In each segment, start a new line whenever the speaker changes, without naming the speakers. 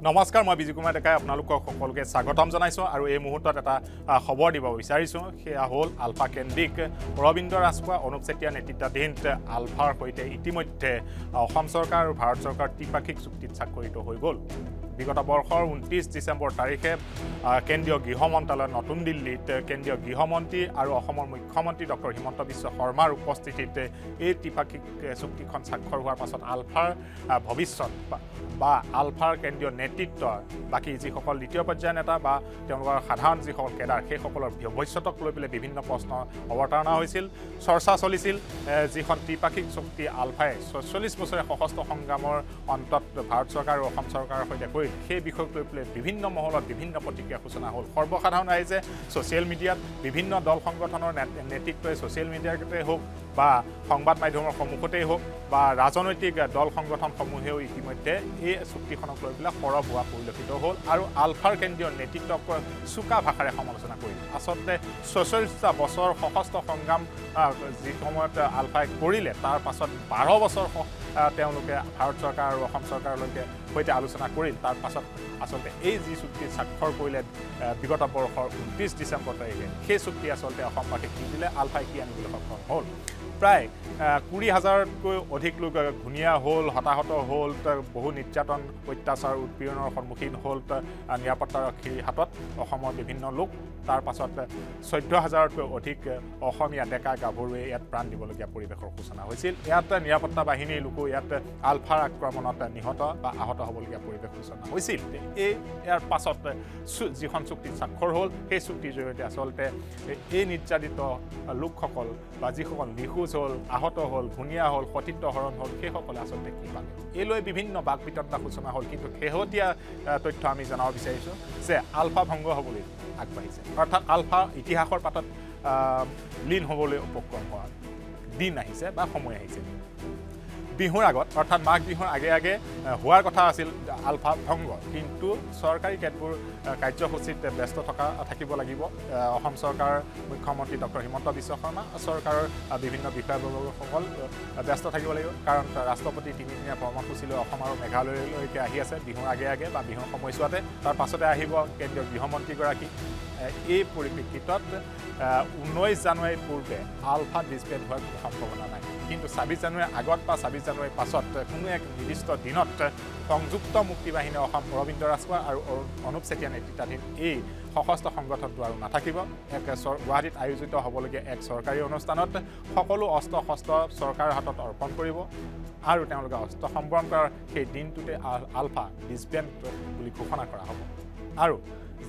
নমস্কাৰ মই বিজয় কুমাৰ ডেকাই আপোনালোকক সকলোকে স্বাগতম জনাইছোঁ আৰু এই মুহূৰ্তত এটা খবৰ দিব বিচাৰিছোঁ। সেয়া হ'ল আলফা কেন্দ্ৰিক অৰবিন্দ ৰাজখোৱা অনুপ চেতিয়া নেতৃত্বাধীন আলফাৰ সৈতে ইতিমধ্যে অসম চৰকাৰ আৰু ভাৰত চৰকাৰ ত্ৰিপাক্ষিক চুক্তিত স্বাক্ষৰিত হৈ গ'ল। বিগত বৰ্ষৰ ঊনত্ৰিছ ডিচেম্বৰ তাৰিখে কেন্দ্ৰীয় গৃহ মন্ত্ৰালয় নতুন দিল্লীত কেন্দ্ৰীয় গৃহমন্ত্ৰী আৰু অসমৰ মুখ্যমন্ত্ৰী ডক্টৰ হিমন্ত বিশ্ব শৰ্মাৰ উপস্থিতিত এই ত্ৰিপাক্ষিক চুক্তিখন স্বাক্ষৰ হোৱাৰ পাছত আলফাৰ ভৱিষ্যত বা- আলফাৰ কেন্দ্ৰীয় নেতৃত্ব বাকী যিসকল দ্বিতীয় পৰ্যায়ৰ নেতা বা তেওঁলোকৰ সাধাৰণ যিসকল কেডাৰ সেইসকলৰ ভৱিষ্যতক লৈ পেলাই বিভিন্ন প্ৰশ্ন অৱতাৰণা হৈছিল চৰ্চা চলিছিল যিখন ত্ৰিপাক্ষিক চুক্তি আলফাই ছয়চল্লিছ বছৰীয়া সশস্ত্ৰ সংগ্ৰামৰ অন্তত ভাৰত চৰকাৰ আৰু অসম চৰকাৰৰ সৈতে কৰিল সেই বিষয়ক লৈ পেলাই বিভিন্ন মহলত বিভিন্ন প্ৰতিক্ৰিয়া সূচনা হ'ল। সৰ্বসাধাৰণ ৰাইজে ছ'চিয়েল মিডিয়াত বিভিন্ন দল সংগঠনৰ নেতৃত্বই ছ'চিয়েল মিডিয়াতে হওক বা সংবাদ মাধ্যমৰ সন্মুখতেই হওক বা ৰাজনৈতিক দল সংগঠনসমূহেও ইতিমধ্যে এই চুক্তিখনক লৈ পেলাই সৰব হোৱা পৰিলক্ষিত হ'ল আৰু আলফাৰ কেন্দ্ৰীয় নেতৃত্বক চোকা ভাষাৰে সমালোচনা কৰিল। আচলতে ছয়চল্লিছটা বছৰ সশস্ত্ৰ সংগ্ৰাম যি সময়ত আলফাই কৰিলে তাৰ পাছত বাৰ বছৰ তেওঁলোকে ভাৰত চৰকাৰ আৰু অসম চৰকাৰলৈকে সৈতে আলোচনা কৰিল। তাৰ পাছত আচলতে এই যি চুক্তি স্বাক্ষৰ কৰিলে বিগত বৰ্ষৰ ঊনত্ৰিছ ডিচেম্বৰ তাৰিখে সেই চুক্তি আচলতে অসমবাসীক কি দিলে আলফাই কি আনিবলৈ সক্ষম হ'ল? প্ৰায় কুৰি হাজাৰতকৈ অধিক লোক ঘূণীয়া হ'ল হতাহত হ'ল বহু নিৰ্যাতন অত্যাচাৰ উৎপীড়নৰ সন্মুখীন হ'ল নিৰাপত্তাৰক্ষীৰ হাতত অসমৰ বিভিন্ন লোক। তাৰ পাছত চৈধ্য হাজাৰতকৈ অধিক অসমীয়া ডেকা গাভৰুৱে ইয়াত প্ৰাণ দিবলগীয়া পৰিৱেশৰ সূচনা হৈছিল। ইয়াত নিৰাপত্তা বাহিনীৰ লোকো ইয়াত আলফাৰ আক্ৰমণত নিহত বা আহত হ'বলগীয়া পৰিৱেশ সূচনা হৈছিল। এই ইয়াৰ পাছত যিখন চুক্তিত স্বাক্ষৰ হ'ল সেই চুক্তিৰ জৰিয়তে আচলতে এই নিৰ্যাতিত লোকসকল বা যিসকল নিখোজ হ'ল আহত হ'ল ঘূণীয়া হ'ল সতীৰ্থ হৰণ হ'ল সেইসকলে আচলতে কি পালে? এই লৈ বিভিন্ন বাক বিতণ্ডা সূচনা হ'ল কিন্তু শেহতীয়া তথ্য আমি জনাব বিচাৰিছোঁ যে আলফা ভংগ হ'বলৈ আগবাঢ়িছে। অৰ্থাৎ আলফা ইতিহাসৰ পাতত লীন হ'বলৈ উপক্ৰম হোৱা দিন আহিছে বা সময় আহিছে। বিহুৰ আগত অৰ্থাৎ মাঘ বিহুৰ আগে আগে হোৱাৰ কথা আছিল আলফা ভংগ। কিন্তু চৰকাৰী কেতবোৰ কাৰ্যসূচীত ব্যস্ত থকা থাকিব লাগিব। অসম চৰকাৰৰ মুখ্যমন্ত্ৰী ডক্টৰ হিমন্ত বিশ্ব শৰ্মা চৰকাৰৰ বিভিন্ন বিষয়বৰ্গসকল ব্যস্ত থাকিব লাগিব। কাৰণ ৰাষ্ট্ৰপতি তিনিদিনীয়া ভ্ৰমণসূচীলৈ অসম আৰু মেঘালয়লৈকে আহি আছে বিহুৰ আগে আগে বা বিহুৰ সময়ছোৱাতে। তাৰ পাছতে আহিব কেন্দ্ৰীয় গৃহমন্ত্ৰীগৰাকী। এই পৰিপ্ৰেক্ষিতত ঊনৈছ জানুৱাৰীৰ পূৰ্বে আলফা ডিছবেণ্ড হোৱাৰ সম্ভাৱনা নাই। কিন্তু ছাব্বিছ জানুৱাৰীৰ আগত বা ছাব্বিছ জানুৱাৰীৰ পাছত কোনো এক নিৰ্দিষ্ট দিনত সংযুক্ত মুক্তি বাহিনী অসম অৰবিন্দ ৰাজখোৱা আৰু অনুপ চেতিয়া নেতৃত্বাধীন এই সশস্ত্ৰ সংগঠনটো আৰু নাথাকিব। এক গুৱাহাটীত আয়োজিত হ'বলগীয়া এক চৰকাৰী অনুষ্ঠানত সকলো অস্ত্ৰ শস্ত্ৰ চৰকাৰৰ হাতত অৰ্পণ কৰিব আৰু তেওঁলোকে অস্ত্ৰ সম্বৰণ কৰাৰ সেই দিনটোতে আল- আলফা ডিছবেণ্ড বুলি ঘোষণা কৰা হ'ব। আৰু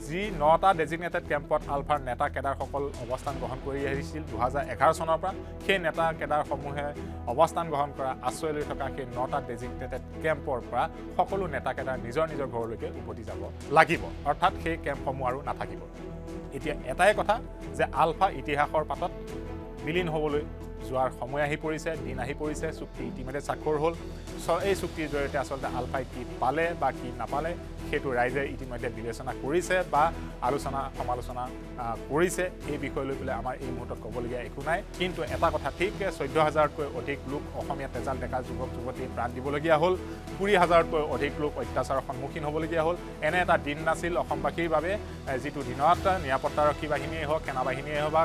যি নটা ডেজিগনেটেড কেম্পত আলফাৰ নেতা কেডাৰসকল অৱস্থান গ্ৰহণ কৰি আহিছিল দুহেজাৰ এঘাৰ চনৰ পৰা সেই নেতা কেডাৰসমূহে অৱস্থান গ্ৰহণ কৰা আশ্ৰয় লৈ থকা সেই নটা ডেজিগনেটেড কেম্পৰ পৰা সকলো নেতা কেডাৰ নিজৰ নিজৰ ঘৰলৈকে উভতি যাব লাগিব। অৰ্থাৎ সেই কেম্পসমূহ আৰু নাথাকিব। এতিয়া এটাই কথা যে আলফা ইতিহাসৰ পাতত বিলীন হ'বলৈ যোৱাৰ সময় আহি পৰিছে দিন আহি পৰিছে চুক্তি ইতিমধ্যে স্বাক্ষৰ হ'ল। এই চুক্তিৰ জৰিয়তে আচলতে আলফাই কি পালে বা কি নাপালে সেইটো ৰাইজে ইতিমধ্যে বিবেচনা কৰিছে বা আলোচনা সমালোচনা কৰিছে। এই বিষয় লৈ পেলাই আমাৰ এই মুহূৰ্তত ক'বলগীয়া একো নাই। কিন্তু এটা কথা ঠিক চৈধ্য হাজাৰতকৈ অধিক লোক অসমীয়া তেজাল ডেকা যুৱক যুৱতী প্ৰাণ দিবলগীয়া হ'ল। কুৰি হাজাৰতকৈ অধিক লোক অত্যাচাৰৰ সন্মুখীন হ'বলগীয়া হ'ল। এনে এটা দিন নাছিল অসমবাসীৰ বাবে যিটো দিনত নিৰাপত্তাৰক্ষী বাহিনীয়ে হওক সেনা বাহিনীয়ে হওক বা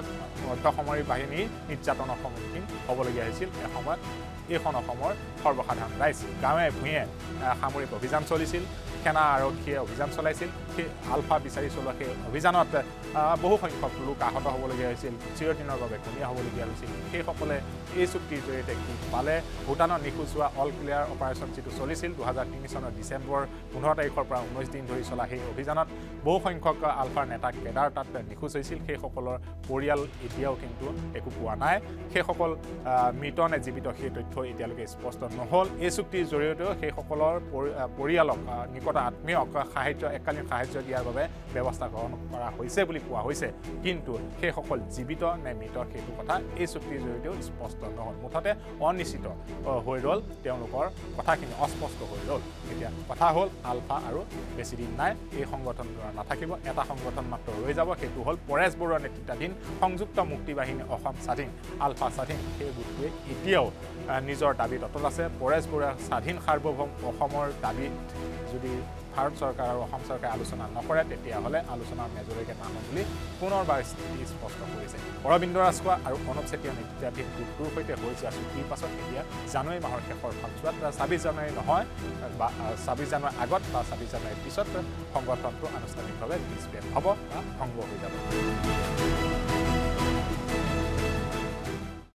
অৰ্ধসামৰিক বাহিনী নিৰ্যাতনৰ সন্মুখীন হ'বলগীয়া হৈছিল এসময়ত এইখন অসমৰ সৰ্বসাধাৰণ ৰাইজ গাঁৱে ভূঞে সামৰিক অভিযান চলিছিল সেনা আৰক্ষীয়ে অভিযান চলাইছিল। সেই আলফা বিচাৰি চলোৱা সেই অভিযানত বহু সংখ্যক লোক আহত হ'বলগীয়া হৈছিল চিৰদিনৰ বাবে ঘূণীয়া হ'বলগীয়া হৈছিল। সেইসকলে এই চুক্তিৰ জৰিয়তে কি পালে? ভূটানত নিখোজ হোৱা অল ক্লিয়াৰ অপাৰেশ্যন যিটো চলিছিল দুহেজাৰ তিনি চনৰ ডিচেম্বৰ পোন্ধৰ তাৰিখৰ পৰা ঊনৈছ দিন ধৰি চলা সেই অভিযানত বহু সংখ্যক আলফাৰ নেতা কেডাৰ তাত নিখোজ হৈছিল। সেইসকলৰ পৰিয়াল এতিয়াও কিন্তু একো পোৱা নাই। সেইসকল মৃত নে জীৱিত সেই তথ্য এতিয়ালৈকে স্পষ্ট নহ'ল। এই চুক্তিৰ জৰিয়তেও সেইসকলৰ পৰিয়ালক আহ, নিকট আত্মীয়ক সাহায্য এককালীন সাহায্য দিয়াৰ বাবে ব্যৱস্থা গ্ৰহণ কৰা হৈছে বুলি কোৱা হৈছে। কিন্তু সেইসকল জীৱিত নে মৃত সেইটো কথা এই চুক্তিৰ জৰিয়তেও স্পষ্ট নহ'ল মুঠতে অনিশ্চিত হৈ ৰ'ল তেওঁলোকৰ কথাখিনি অস্পষ্ট হৈ ৰ'ল। এতিয়া কথা হ'ল আলফা আৰু বেছিদিন নাই এই সংগঠন নাথাকিব এটা সংগঠন মাত্ৰ ৰৈ যাব সেইটো হ'ল পৰেশ বৰুৱাৰ নেতৃত্বাধীন সংযুক্ত মুক্তি বাহিনী অসম স্বাধীন আলফা স্বাধীন। সেই গোটটোৱে এতিয়াও নিজৰ দাবীত অটল আছে। পৰেশ বৰুৱাৰ স্বাধীন সাৰ্বভৌম অসমৰ দাবীত যদি ভাৰত চৰকাৰ আৰু অসম চৰকাৰে আলোচনা নকৰে তেতিয়াহ'লে আলোচনাৰ মেজলৈকে নাহো বুলি পুনৰবাৰ স্থিতি স্পষ্ট কৰিছে। অৰবিন্দ ৰাজখোৱা আৰু অনুপ চেতিয়াৰ নেতৃত্বাধীন গোটটোৰ সৈতে হৈ যোৱা চুক্তিৰ পাছত এতিয়া জানুৱাৰী মাহৰ শেষৰ ফালচোৱাত ছাব্বিছ জানুৱাৰী নহয় বা ছাব্বিছ জানুৱাৰীৰ আগত বা ছাব্বিছ জানুৱাৰীৰ পিছত সংগঠনটো আনুষ্ঠানিকভাৱে ডিছবেণ্ড হ'ব বা ভংগ হৈ যাব।